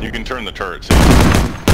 You can turn the turret